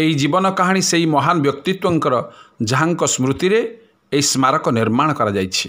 ଏହି ଜୀବନ କାହାଣୀ ସେହି ମହାନ ବ୍ୟକ୍ତିତ୍ୱଙ୍କର ଯାହାଙ୍କ ସ୍ମୃତିରେ ଏହି ସ୍ମାରକ ନିର୍ମାଣ କରାଯାଇଛି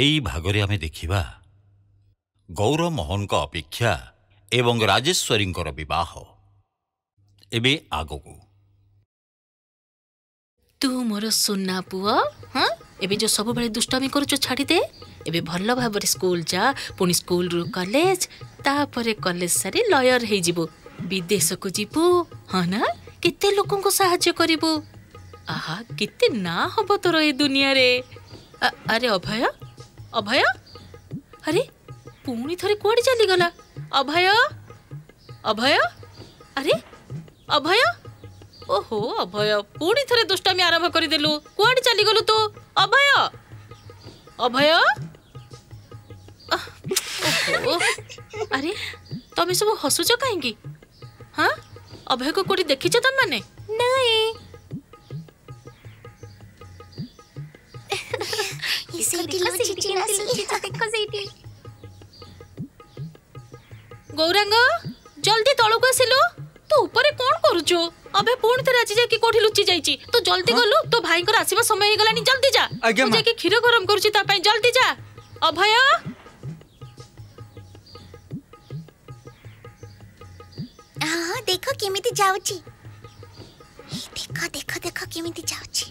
ଏହି ଭାଗରେ ଆମେ ଦେଖିବା ଗୌରମୋହନଙ୍କ ଅପେକ୍ଷା ଏବଂ ରାଜେଶ୍ୱରୀଙ୍କର ବିବାହ ଏବେ ଆଗକୁ ତୁ ମୋର ସୁନା ପୁଅ ହଁ ଏବେ ଯେଉଁ ସବୁବେଳେ ଦୁଷ୍ଟାମି କରୁଛୁ ଛାଡ଼ିଦେ ଏବେ ଭଲ ଭାବରେ ସ୍କୁଲ ଯା ପୁଣି ସ୍କୁଲରୁ କଲେଜ ତାପରେ କଲେଜ ସାରି ଲୟର ହେଇଯିବୁ ବିଦେଶକୁ ଯିବୁ ହଁ ନା କେତେ ଲୋକଙ୍କୁ ସାହାଯ୍ୟ କରିବୁ ଆହା କେତେ ନାଁ ହବ ତୋର ଏ ଦୁନିଆରେ ଆରେ ଅଭୟ ଅଭୟ ଆରେ ପୁଣି ଥରେ କୁଆଡ଼େ ଚାଲିଗଲା ଅଭୟ ଅଭୟ ଆରେ ଅଭୟ ଓହୋ ଅଭୟ ପୁଣି ଥରେ ଦୁଷ୍ଟାମି ଆରମ୍ଭ କରିଦେଲୁ କୁଆଡ଼େ ଚାଲିଗଲୁ ତୁ ଅଭୟ ଅଭୟ ଆରେ ତମେ ସବୁ ହସୁଛ କାହିଁକି ହଁ ଅଭୟକୁ କେଉଁଠି ଦେଖିଛ ତମମାନେ দেখো ସେଇଠି ଗୌରାଙ୍ଗ ଜଲ୍ଦି ତଳକୁ ଆସିଲୁ ତୁ ଉପରେ କ'ଣ କରୁଛୁ ଅବେ ପୁଣି ଥରେ ଆଜି ଯାଇକି କୋଉଠି ଲୁଚି ଯାଇଛି ତୁ ଜଲ୍ଦି ଗଲୁ ତୋ ଭାଇଙ୍କର ଆସିବା ସମୟ ହେଇଗଲାଣି ଜଲ୍ଦି ଯା ମୁଁ ଯାଇକି କ୍ଷୀର ଗରମ କରୁଛି ତା ପାଇଁ ଜଲ୍ଦି ଯା ଅଭୟ ହଁ ଦେଖ କେମିତି ଯାଉଛି ଦେଖ ଦେଖ ଦେଖ କେମିତି ଯାଉଛି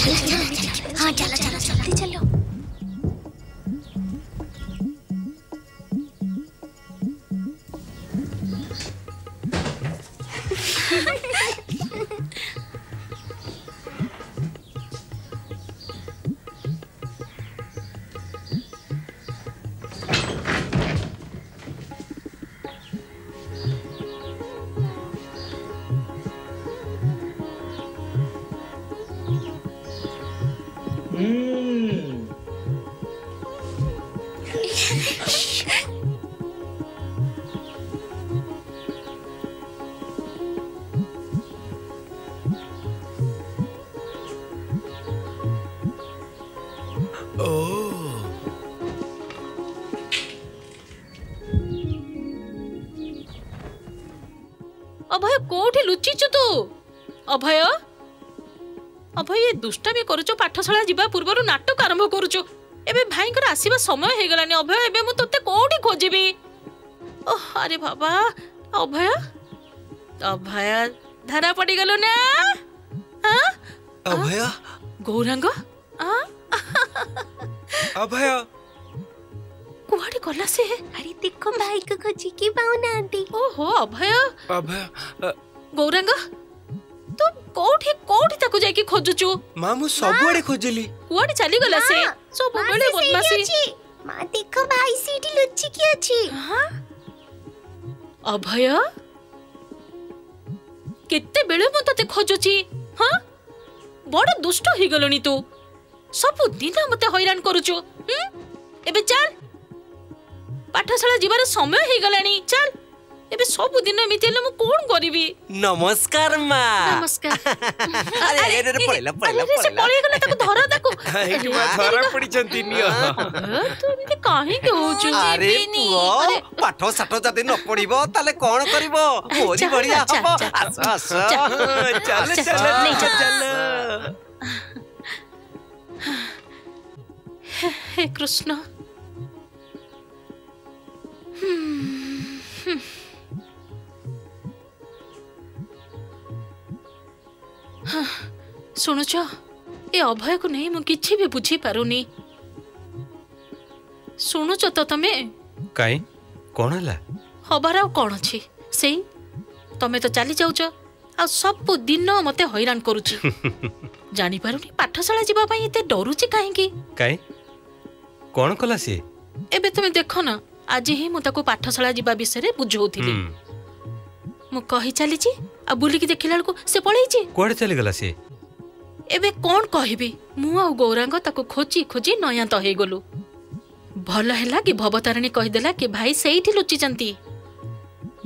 चलो चलो हाँ चलो चलो जल्दी चलो কোউঠি লুচিছু তু অভয় অভয় এ দুষ্টামি করুছো পাঠশালা যা পূর্বর নাটক আরম্ভ করুছো এবে ভাইঙ্কর আসবা সময় হয়ে গলানি অভয় এবে মু তোতে কোউঠি খোঁজিবি ও আরে বাবা অভয় অভয় ধরা পড়ি গেল না অভয় গৌরাঙ্গ অভয় କୁଆଡେ ଗଲା ସେ ଆରେ ଦେଖ ଭାଇକୁ ଖୋଜିକି ପାଉନାହାନ୍ତି ଓହୋ ଅଭୟ ଅଭୟ ଗୌରାଙ୍ଗ ତୁ କୋଉଠି କୋଉଠି ତାକୁ ଯାଇକି ଖୋଜୁଛୁ ମା ମୁଁ ସବୁଆଡେ ଖୋଜିଲି କୁଆଡେ ଚାଲିଗଲା ସେ ସବୁବେଳେ ବଦମାସି ମା ଦେଖ ଭାଇ ସେଇଠି ଲୁଚିକି ଅଛି ଅଭୟ କେତେବେଳେ ମୁଁ ତତେ ଖୋଜୁଛି ହଁ ବଡ଼ ଦୁଷ୍ଟ ହେଇଗଲୁଣି ତୁ ସବୁଦିନ ମୋତେ ହଇରାଣ କରୁଛୁ ଏବେ ଚାଲ পাঠশালা যাবার সময় হয়ে গেল চল এবে সব দিন এমিতি হলে মু কোন করিবি নমস্কার মা নমস্কার আরে আরে পড়লা পড়লা পড়লা সে পড়ে গেল তাকে ধরো তাকে মা ধরা পড়িছন্তি নিও তু এমিতি কাহি কে আরে পুও পাঠ সাঠ যদি ন পড়িব কোন করিব বড়িয়া হব আস আস চল চল নেই চল হে কৃষ্ণ ଶୁଣୁଛ ଏ ଅଭୟକୁ ନେଇ ମୁଁ କିଛି ବି ବୁଝିପାରୁନି ଶୁଣୁଛ ତ ତମେ କାଇଁ କ'ଣ ହେଲା ହବାର ଆଉ କ'ଣ ଅଛି ସେଇ ତମେ ତ ଚାଲି ଯାଉଛ ଆଉ ସବୁ ଦିନ ମତେ ହଇରାଣ କରୁଛି ଜାଣିପାରୁନି ପାଠଶାଳା ଯିବା ପାଇଁ ଏତେ ଡରୁଛି କାହିଁକି କାଇଁ କ'ଣ କଲା ସିଏ ଏବେ ତୁମେ ଦେଖ ନା ଆଜି ହିଁ ମୁଁ ତାକୁ ପାଠଶାଳା ଯିବା ବିଷୟରେ ବୁଝଉଥିଲି ମୁଁ କହି ଚାଲିଛି ଆଉ ବୁଲିକି ଦେଖିଲା ବେଳକୁ ସେ ପଳେଇଛି କୁଆଡ଼େ ଚାଲିଗଲା ସିଏ ଏବେ କ'ଣ କହିବି ମୁଁ ଆଉ ଗୌରାଙ୍ଗ ତାକୁ ଖୋଜି ଖୋଜି ନୟାନ୍ତ ହେଇଗଲୁ ଭଲ ହେଲା କି ଭବତାରିଣୀ କହିଦେଲା କି ଭାଇ ସେଇଠି ଲୁଚିଛନ୍ତି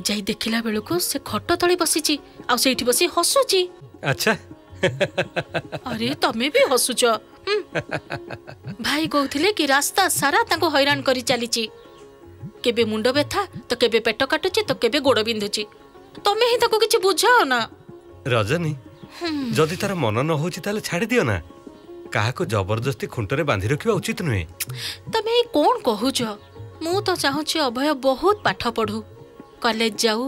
ଯାଇ ଦେଖିଲା ବେଳକୁ ସେ ଖଟ ତଳେ ବସିଛି ଆଉ ସେଇଠି ବସି ହସୁଛି ଆଚ୍ଛା ଆରେ ତମେ ବି ହସୁଛ ଭାଇ କହୁଥିଲେ କି ରାସ୍ତା ସାରା ତାଙ୍କୁ ହଇରାଣ କରି ଚାଲିଛି কেবে মুন্ড ব্যথা তো কেবে পেট কাটুচি তো কেবে গোড় বিন্ধুচি তুমি হি তাকে কিছু বুঝাও না রজনী যদি তার মন ন হচ্ছে তাহলে ছাড়ি দিও না কাহাকু জবরদস্তি খুঁটরে বাঁধি রাখা উচিত নুহে তুমি এই কোণ কহুছ মু তো চাহুছি অভয় বহুত পাঠ পড়ু কলেজ যাও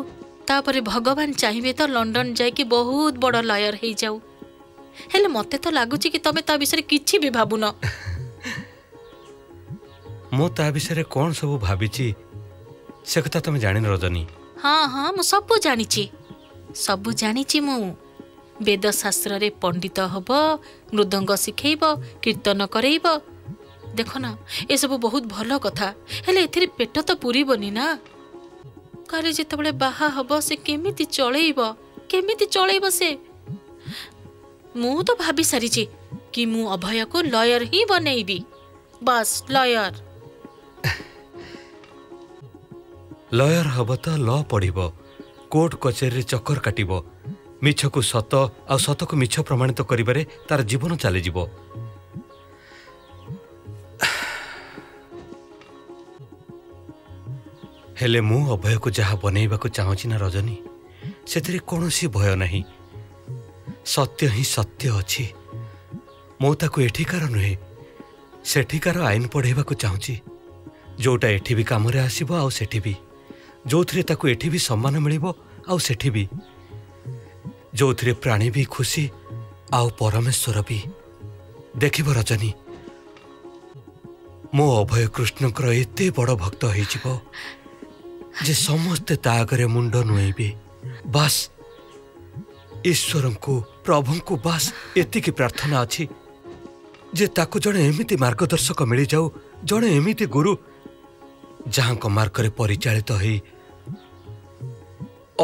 তাপরে ভগবান চাইবে তো লন্ডন যাই কি বহুত বড় লয়ার হয়ে যাও ହେଲେ ମୋତେ ତ ଲାଗୁଛି କି ତମେ ତା ବିଷୟରେ କିଛି ବି ଭାବୁନ ମୁଁ তা বিষয়ে কোন সব ভাবিছি सबु जाने सब जाने मेदशास्त्र पण्डित हे मृदङ्ग सिखेब कीर्तन करैब देख नसबु बहुत भन्नु कथा ए पेट त पूरबि बाहेसे के चाहिँ केमि चलैबे म भासि कि म अभयको लयर हिँ बनैबि बस लयर ଲୟର ହେବ ତ ଲ ପଢ଼ିବ କୋର୍ଟ କଚେରୀରେ ଚକର କାଟିବ ମିଛକୁ ସତ ଆଉ ସତକୁ ମିଛ ପ୍ରମାଣିତ କରିବାରେ ତାର ଜୀବନ ଚାଲିଯିବ ହେଲେ ମୁଁ ଅଭୟକୁ ଯାହା ବନେଇବାକୁ ଚାହୁଁଛି ନା ରଜନୀ ସେଥିରେ କୌଣସି ଭୟ ନାହିଁ ସତ୍ୟ ହିଁ ସତ୍ୟ ଅଛି ମୁଁ ତାକୁ ଏଠିକାର ନୁହେଁ ସେଠିକାର ଆଇନ ପଢ଼େଇବାକୁ ଚାହୁଁଛି ଯୋଉଟା ଏଠି ବି କାମରେ ଆସିବ ଆଉ ସେଠି ବି ଯେଉଁଥିରେ ତାକୁ ଏଠି ବି ସମ୍ମାନ ମିଳିବ ଆଉ ସେଠି ବି ଯେଉଁଥିରେ ପ୍ରାଣୀ ବି ଖୁସି ଆଉ ପରମେଶ୍ୱର ବି ଦେଖିବ ରଜନୀ ମୋ ଅଭୟ କୃଷ୍ଣଙ୍କର ଏତେ ବଡ଼ ଭକ୍ତ ହେଇଯିବ ଯେ ସମସ୍ତେ ତା ଆଗରେ ମୁଣ୍ଡ ନୁଆଇବେ ବାସ୍ ଈଶ୍ୱରଙ୍କୁ ପ୍ରଭୁଙ୍କୁ ବାସ୍ ଏତିକି ପ୍ରାର୍ଥନା ଅଛି ଯେ ତାକୁ ଜଣେ ଏମିତି ମାର୍ଗଦର୍ଶକ ମିଳିଯାଉ ଜଣେ ଏମିତି ଗୁରୁ ଯାହାଙ୍କ ମାର୍ଗରେ ପରିଚାଳିତ ହେଇ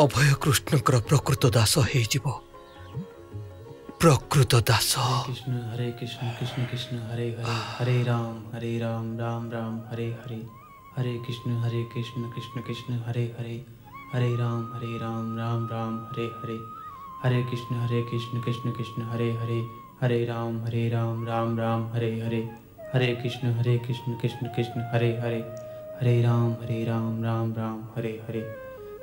अभय କୃଷ୍ଣଙ୍କର प्रकृत दास ହେଇଯିବ ପ୍ରକୃତ ଦାସ କୃଷ୍ଣ कृष्ण कृष्ण କୃଷ୍ଣ हरे हरे ହରେ ହରେ ରାମ राम राम ରାମ हरे ହରେ हरे कृष्ण हरे कृष्ण कृष्ण कृष्ण हरे हरे हरे राम हरे राम राम राम हरे हरे हरे कृष्ण हरे कृष्ण कृष्ण कृष्ण हरे हरे हरे राम हरे राम राम राम हरे हरे हरे कृष्ण हरे कृष्ण कृष्ण कृष्ण हरे हरे हरे राम हरे राम राम राम हरे हरे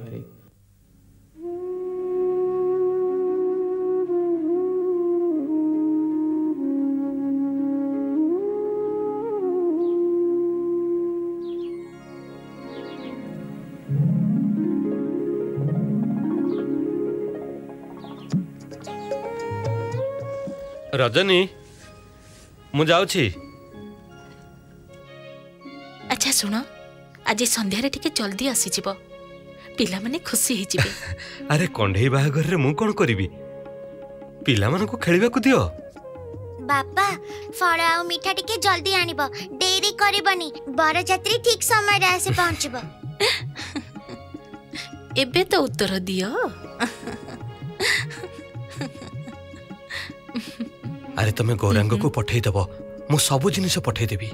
हरे ରଜନୀ ମୁଁ ଯାଉଛି ଆଚ୍ଛା ଶୁଣ ଆଜି ସନ୍ଧ୍ୟାରେ ଟିକେ ଜଲ୍ଦି ଆସିଯିବ ପିଲାମାନେ ଖୁସି ହେଇଯିବେ ଆରେ କଣ୍ଢେଇ ବାହାଘରରେ ମୁଁ କ'ଣ କରିବି ପିଲାମାନଙ୍କୁ ଖେଳିବାକୁ ଦିଅ ବାପା ଫଳ ଆଉ ମିଠା ଟିକେ ଜଲ୍ଦି ଆଣିବ ଡେରି କରିବନି ବରଯାତ୍ରୀ ଠିକ ସମୟରେ ଆସି ପହଞ୍ଚିବ ଏବେ ତ ଉତ୍ତର ଦିଅ আরে তুমি গৌরাঙ্গকে পঠাই দেব মু সব জিনিস পঠাই দেবি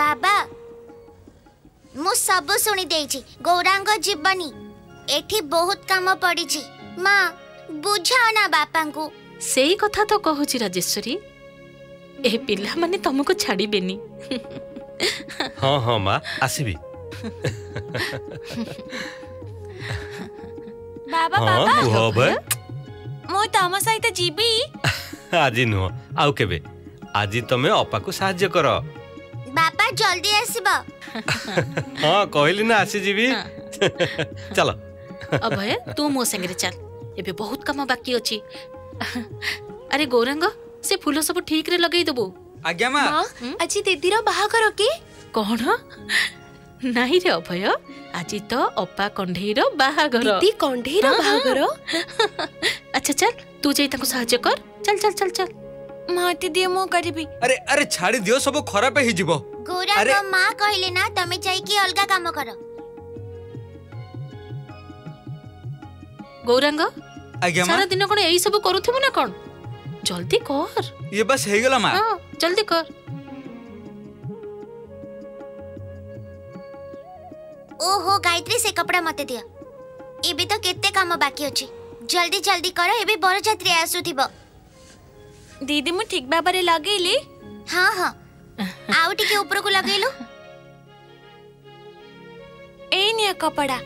বাবা মু সব শুনি দেইছি গৌরাঙ্গ জীবনী এঠি বহুত কাম পড়িছি মা বুঝাও না বাপাঙ্কু সেই কথা তো কহুছি রাজেশ্বরী এ পিলামানে তমকু ছাড়িবেনি হ হ মা আসিবি ಬಾಬಾ ಬಾಬಾ ಹೋಬೆ ಮು ತಮ ಸಹಿತ ಜೀವಿ আজি নুಹ ଆଉ କେବେ ଆଜି ତମେ ଅପାକୁ ସାହାଯ୍ୟ କର ବାପା ଜଲ୍ଦି ଆସିବ ହଁ କହିଲି ନା ଆସିଯିବି ଚାଲ ଅଭୟ ତୁ ମୋ ସାଙ୍ଗରେ ଚାଲ ଏବେ ବହୁତ କାମ ବାକି ଅଛି ଆରେ ଗୌରାଙ୍ଗ ସେ ଫୁଲ ସବୁ ଠିକରେ ଲଗେଇଦେବୁ ଆଜ୍ଞା ମା ଆଜି ଦିଦିର ବାହାଘର କି କ'ଣ ନାଇଁରେ ଅଭୟ ଆଜି ତ ଅପା କଣ୍ଢେଇର ବାହାଘର ଦିଦି କଣ୍ଢେଇର ବାହାଘର ଆଚ୍ଛା ଚାଲ ତୁ ଯାଇ ତାଙ୍କୁ ସାହାଯ୍ୟ କର ଚାଲ ଚାଲ ଚାଲ ଚାଲ ମତେ ଦିଅ ମୁଁ କରିବି ଆରେ ଆରେ ଛାଡି ଦିଅ ସବୁ ଖରାପ ହେଇଯିବ ଗୋରା ତୋ ମା କହିଲେ ନା ତମେ ଯାଇକି ଅଲଗା କାମ କର ଗୌରାଙ୍ଗ ଆଜ୍ଞା ସାରା ଦିନ କ'ଣ ଏଇ ସବୁ କରୁଥିବୁ ନା କ'ଣ ଜଲ୍ଦି କର ଇଏ ବାସ୍ ହେଇଗଲା ମା ଜଲ୍ଦି କର ଓହୋ ଗାୟତ୍ରୀ ସେ କପଡ଼ା ମୋତେ ଦିଅ ଏବେ ତ କେତେ କାମ ବାକି ଅଛି ଜଲ୍ଦି ଜଲ୍ଦି କର ଏବେ ବରଯାତ୍ରୀ ଆସୁଥିବ ଦିଦି ମୁଁ ଠିକ୍ ଭାବରେ ଲଗେଇଲି ହଁ ହଁ ଆଉ ଟିକେ ଉପରକୁ ଲଗେଇଲୁ ଏଇ ନିଅ କପଡ଼ା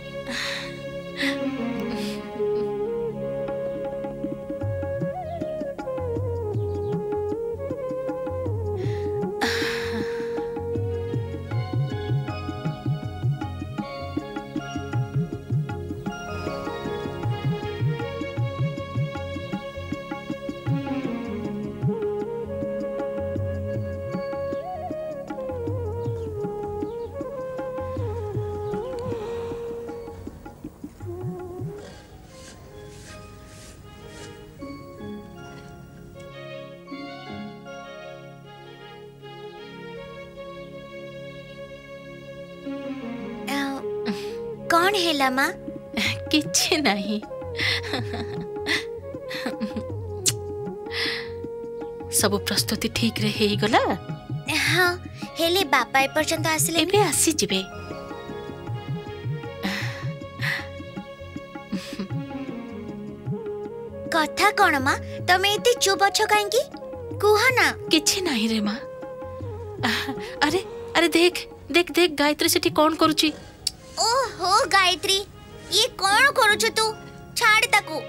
कौन है लमा किछ नहीं सब प्रस्तुति ठीक रे हेई गला हां हेले बापा ए पर्यंत आसले एबे आसी जिबे कथा कोन मा तमे एते चुप अछ काहेकी कुह ना किछ नाही रे मा अरे अरे देख देख देख गायत्री सेठी कोन करूची ઓહો ગાયત્રી એ કોણ કરું છું તું છાડ તકું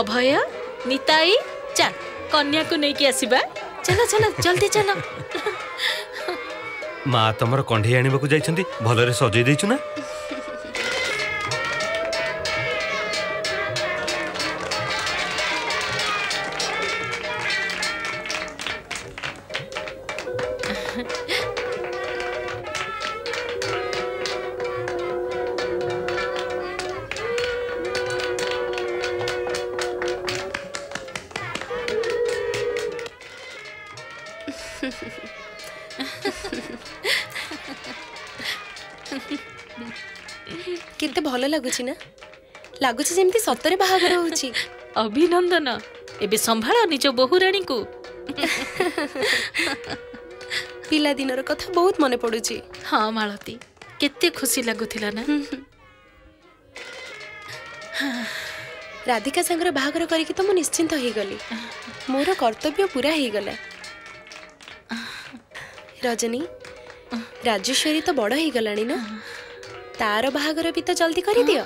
অভয় নিতাই চা কন্যাকু নেইকি আসিবা চল চল জলদি চল মা তোমার কণ্ঠেই আনিবাকু যাইছন্তি ভালরে সজাই দেইছু না ଲାଗୁଛି ଯେମିତି ସତରେ ବାହାଘର ହେଉଛି ଅଭିନନ୍ଦନ ଏବେ ସମ୍ଭାଳ ନିଜ ବୋହୂରାଣୀକୁ ପିଲାଦିନର କଥା ବହୁତ ମନେ ପଡ଼ୁଛି ହଁ ମାଳତୀ କେତେ ଖୁସି ଲାଗୁଥିଲା ନା ରାଧିକା ସାଙ୍ଗରେ ବାହାଘର କରିକି ତ ମୁଁ ନିଶ୍ଚିନ୍ତ ହେଇଗଲି ମୋର କର୍ତ୍ତବ୍ୟ ପୁରା ହେଇଗଲା ରଜନୀ ରାଜେଶ୍ୱରୀ ତ ବଡ଼ ହେଇଗଲାଣି ନା ତାର ବାହାଘର ବି ତ ଜଲ୍ଦି କରିଦିଅ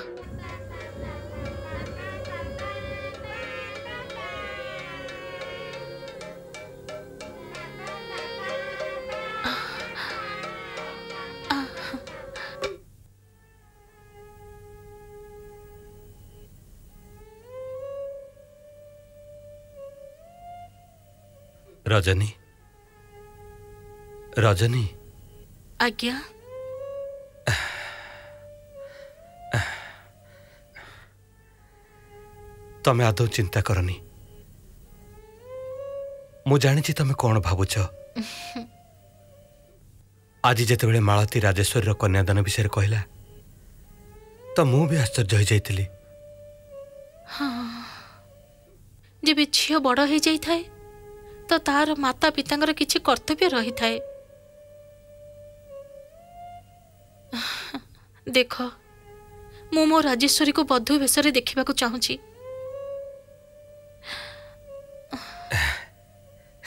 ରଜନୀ ରଜନୀ ଆଜ୍ଞା ତମେ ଆଦୌ ଚିନ୍ତା କରନି ମୁଁ ଜାଣିଛି ତମେ କ'ଣ ଭାବୁଛ ଆଜି ଯେତେବେଳେ ମାଳତୀ ରାଜେଶ୍ୱରୀର କନ୍ୟାଦାନ ବିଷୟରେ କହିଲା ତ ମୁଁ ବି ଆଶ୍ଚର୍ଯ୍ୟ ହୋଇଯାଇଥିଲି ଯେବେ ଝିଅ ବଡ଼ ହୋଇଯାଇଥାଏ ତ ତାହାର ମାତା ପିତାଙ୍କର କିଛି କର୍ତ୍ତବ୍ୟ ରହିଥାଏ ଦେଖ ମୁଁ ମୋ ରାଜେଶ୍ୱରୀକୁ ବଧୁ ବେଶରେ ଦେଖିବାକୁ ଚାହୁଁଛି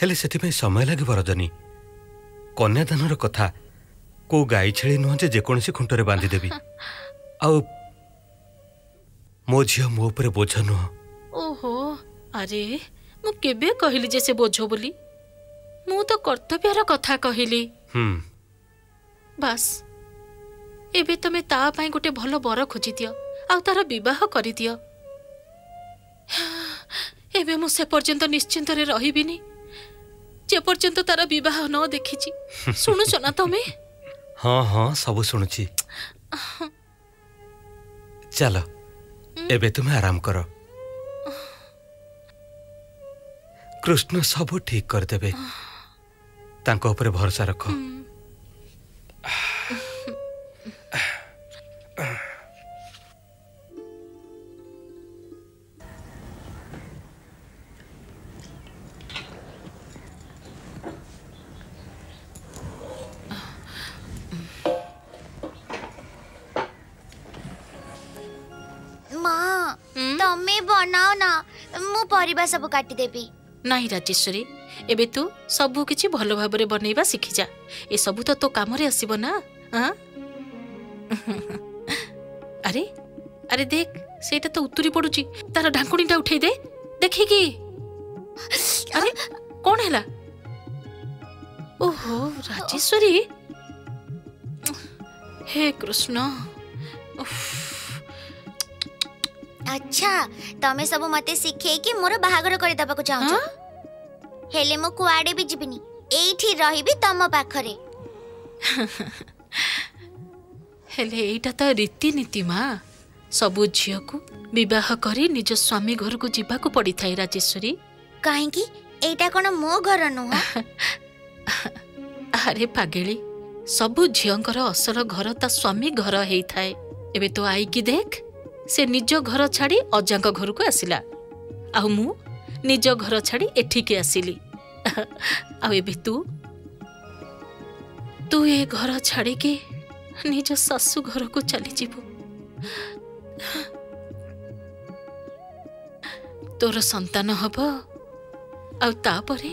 ହେଲେ ସେଥିପାଇଁ ସମୟ ଲାଗିବ ରଜନୀ କନ୍ୟାଦାନର କଥା କୋଉ ଗାଈ ଛେଳି ନୁହଁ ଯେ ଯେକୌଣସି ଖୁଣ୍ଟରେ ବାନ୍ଧିଦେବି ଆଉ ମୋ ଝିଅ ମୋ ଉପରେ ବୋଝ ନୁହଁ ଓହୋ ଆରେ ମୁଁ କେବେ କହିଲି ଯେ ସେ ବୋଝ ବୋଲି ମୁଁ ତ କର୍ତ୍ତବ୍ୟର କଥା କହିଲି ବାସ୍ ଏବେ ତମେ ତା ପାଇଁ ଗୋଟେ ଭଲ ବର ଖୋଜିଦିଅ ଆଉ ତାର ବିବାହ କରିଦିଅ ଏବେ ମୁଁ ସେ ପର୍ଯ୍ୟନ୍ତ ନିଶ୍ଚିନ୍ତରେ ରହିବିନି ଯେ ପର୍ଯ୍ୟନ୍ତ ତାର ବିବାହ ନ ଦେଖିଛି ଶୁଣୁଛ ନା ତମେ ହଁ ହଁ ସବୁ ଶୁଣୁଛି ଚାଲ ଏବେ ତୁମେ ଆରାମ କର कृष्ण सब ठीक करदेवे ତାଙ୍କ ଉପରେ ଭରସା ରଖ ମା ତମେ ବନାଅ ନା ମୁଁ ପରିବା ସବୁ କାଟିଦେବି ନାହିଁ ରାଜେଶ୍ୱରୀ ଏବେ ତୁ ସବୁକିଛି ଭଲ ଭାବରେ ବନେଇବା ଶିଖିଯା ଏସବୁ ତ ତୋ କାମରେ ଆସିବ ନା ଆରେ ଆରେ ଦେଖ ସେଇଟା ତ ଉତୁରି ପଡ଼ୁଛି ତାର ଢାଙ୍କୁଣୀଟା ଉଠେଇ ଦେ ଦେଖିକି ଆରେ କ'ଣ ହେଲା ଓହୋ ରାଜେଶ୍ୱରୀ ହେ କୃଷ୍ଣ ଓଃ ଆଚ୍ଛା ତମେ ସବୁ ମତେ ଶିଖେଇକି ମୋର ବାହାଘର କରିଦେବାକୁ ଚାହୁଁଛ ହେଲେ ମୁଁ କୁଆଡେ ବି ଯିବିନି ଏଇଠି ରହିବି ତମ ପାଖରେ ହେଲେ ଏଇଟା ତ ରୀତିନୀତି ମା ସବୁ ଝିଅକୁ ବିବାହ କରି ନିଜ ସ୍ୱାମୀ ଘରକୁ ଯିବାକୁ ପଡ଼ିଥାଏ ରାଜେଶ୍ୱରୀ କାହିଁକି ଏଇଟା କ'ଣ ମୋ ଘର ନୁହଁ ଆରେ ପାଗେଳି ସବୁ ଝିଅଙ୍କର ଅସଲ ଘର ତା ସ୍ୱାମୀ ଘର ହେଇଥାଏ ଏବେ ତୁ ଆଇକି ଦେଖ ସେ ନିଜ ଘର ଛାଡ଼ି ଅଜାଙ୍କ ଘରକୁ ଆସିଲା ଆଉ ମୁଁ ନିଜ ଘର ଛାଡ଼ି ଏଠିକି ଆସିଲି ଆଉ ଏବେ ତୁ ତୁ ଏ ଘର ଛାଡ଼ିକି ନିଜ ଶାଶୁ ଘରକୁ ଚାଲିଯିବୁ ତୋର ସନ୍ତାନ ହବ ଆଉ ତାପରେ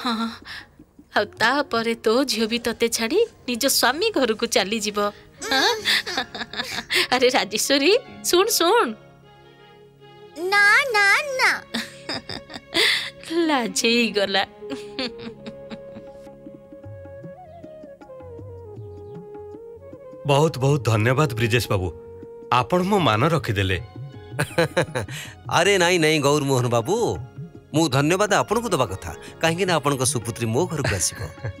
ହଁ ଆଉ ତାପରେ ତୋ ଝିଅ ବି ତତେ ଛାଡ଼ି ନିଜ ସ୍ୱାମୀ ଘରକୁ ଚାଲିଯିବ हाँ? अरे राजेश्वरी सुन सुन ना ना ना लाजेई गला बहुत बहुत धन्यवाद ब्रिजेश बाबू आपण मो मान रखिदेले अरे नाई नाई गौर मोहन बाबू मु धन्यवाद आपन को दबा कथा काहे ना आपन को सुपुत्री मो घर को आसीबो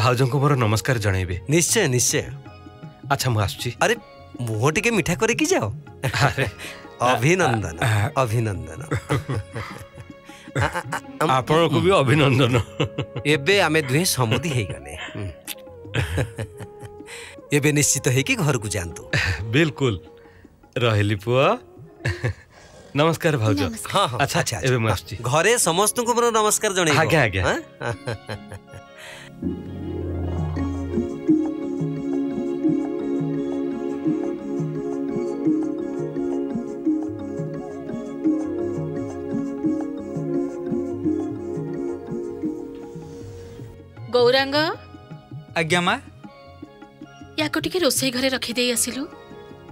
ଭାଉଜଙ୍କୁ ମୋର ନମସ୍କାର ଜଣାଇବେ ନିଶ୍ଚୟ ନିଶ୍ଚୟ ଆଚ୍ଛା ମୁଁ ଆସୁଛି ଆରେ ମୁହଁ ଟିକେ ମିଠା କରିକି ଯାଅ ଅଭିନନ୍ଦନ ଅଭିନନ୍ଦନ ଆପଣଙ୍କୁ ବି ଅଭିନନ୍ଦନ ଏବେ ଆମେ ଦୁହେଁ ସମୁଦି ହେଇଗଲେ ଏବେ ନିଶ୍ଚିତ ହେଇକି ଘରକୁ ଯାଆନ୍ତୁ ବିଲକୁଲ ରହିଲି ପୁଅ ନମସ୍କାର ଭାଉଜ ହଁ ଆଚ୍ଛା ଆଚ୍ଛା ଏବେ ମୁଁ ଆସୁଛି ଘରେ ସମସ୍ତଙ୍କୁ ମୋର ନମସ୍କାର ଜଣେଇ ଆଜ୍ଞା ଆଜ୍ଞା ଗୌରାଙ୍ଗ ଆଜ୍ଞା ମା ୟାକୁ ଟିକେ ରୋଷେଇ ଘରେ ରଖିଦେଇ ଆସିଲୁ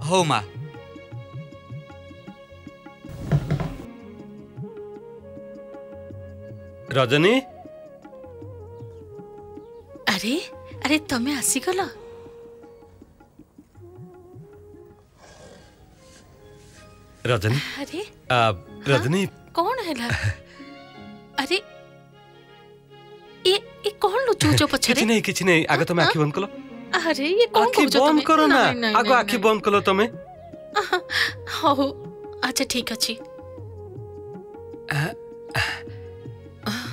ହଉ ମା ରଜନୀ ଆରେ ଆରେ ତମେ ଆସିଗଲ ରଜନୀ ଆରେ ରଜନୀ କଣ ହେଲା ଆରେ ଏ ଏ କଣ ଲୁଚଉଛ ପଛରେ କିଛି ନାହିଁ କିଛି ନାହିଁ ଆଗ ତମେ ଆଖି ବନ୍ଦ କଲ ଆରେ ଇଏ କଣ କରୁଛ ତମେ ବନ୍ଦ କର ନା ଆଗ ଆଖି ବନ୍ଦ କଲ ତମେ ହଉ ଆଚ୍ଛା ଠିକ ଅଛି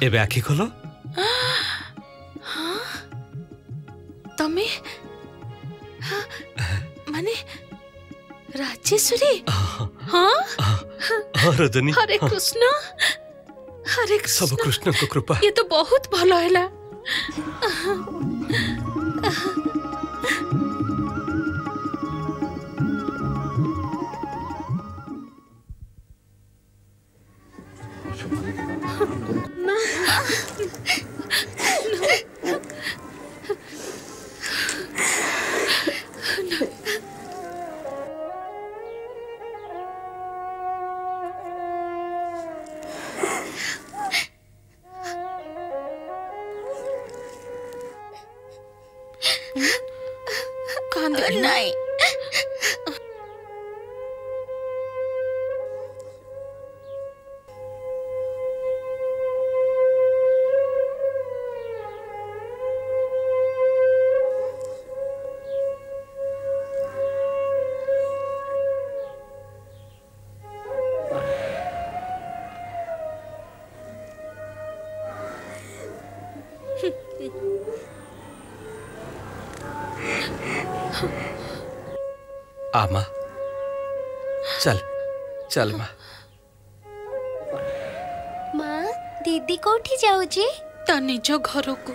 ଏବେ ଆଖି ଖୋଲ ତମେ ମାନେ ରାଜେଶ୍ୱରୀ ହଁ ରଜନୀ ହରେ କୃଷ୍ଣ अरे सब कृष्ण को कृपा ये तो बहुत भल हैला আমা চল চল মা মা দিদি কোঠি যাউছি তা নিজ ঘরকু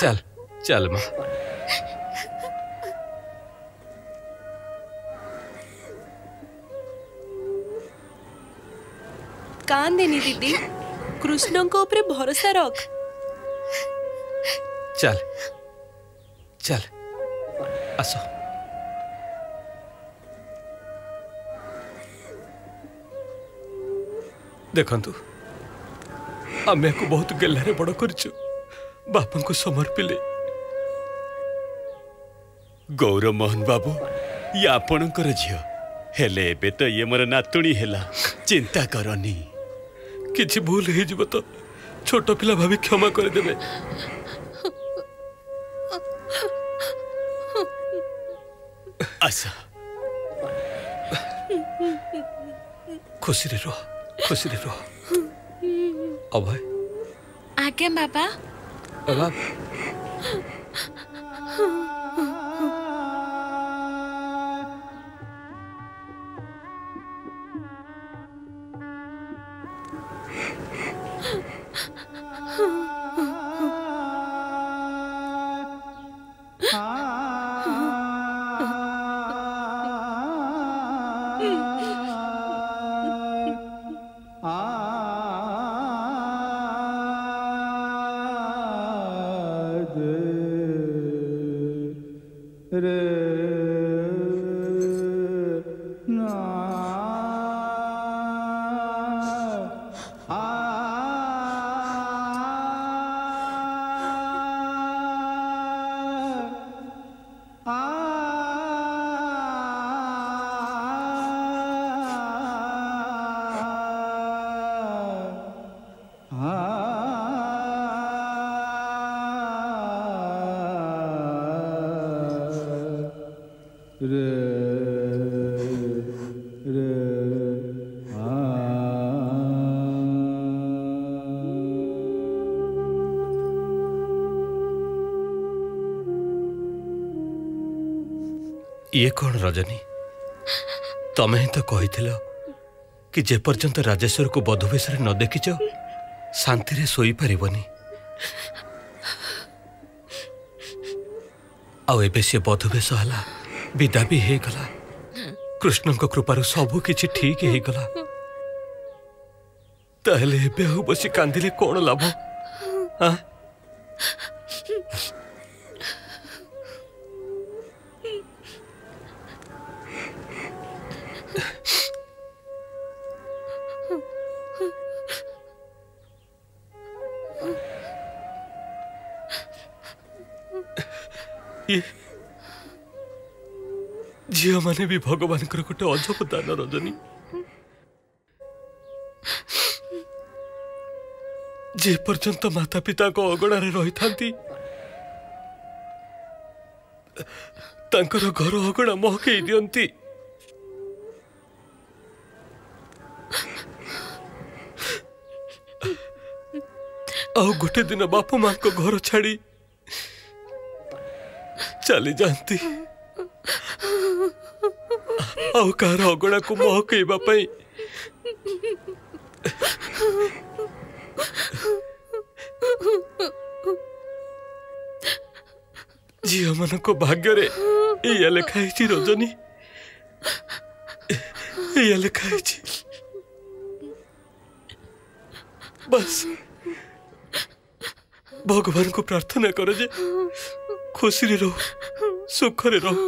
চল চল মা कांदेनी दीदी कृष्ण को ऊपर भरोसा रख चल चल आसो देखंतु आमे को बहुत गल्लारे बड़ कर बापन को समर्पिले गौरव मोहन बाबू ये आपणकर झियो हेले ये मोर नातुणी है चिंता करनी କିଛି ଭୁଲ ହେଇଯିବ ତ ଛୋଟ ପିଲା ଭାବି କ୍ଷମା କରିଦେବେ ଆଶା ଖୁସିରେ ରୁହ ଖୁସିରେ ରୁହ ଅଭୟ ଆଜ୍ଞା ବାବା ବାବା ये कौन रजनी तमें तो कही कि जेपर्यंत राजेश्वर को बधुवेश न देखिच शांति से आधुवेश विदा भी होगला कृष्ण कृपा सबकि ठीक है गला। ताहले बस कांदी कौन लाभ हाँ ମାନେ ବି ଭଗବାନଙ୍କର ଗୋଟେ ଅଜବ ଦାନ ରଜନୀ ଯେ ପର୍ଯ୍ୟନ୍ତ ମାତା ପିତାଙ୍କ ଅଗଣାରେ ରହିଥାନ୍ତି ତାଙ୍କର ଘର ଅଗଣା ମହକେଇ ଦିଅନ୍ତି ଆଉ ଗୋଟେ ଦିନ ବାପା ମାଙ୍କ ଘର ଛାଡ଼ି ଚାଲି ଯାଆନ୍ତି ಸಾಹುಕಾರ ಹೊಗಳಕ್ಕೂ ಮೊಹಕ್ಕೆ ಬಾಪೈ ଝିଅମାନଙ୍କ ଭାଗ୍ୟରେ ଏଇଆ ଲେଖା ହେଇଛି ରଜନୀ ଏଇଆ ଲେଖା ହେଇଛି ବାସ୍ ଭଗବାନଙ୍କୁ ପ୍ରାର୍ଥନା କର ଯେ ଖୁସିରେ ରହୁ ସୁଖରେ ରହୁ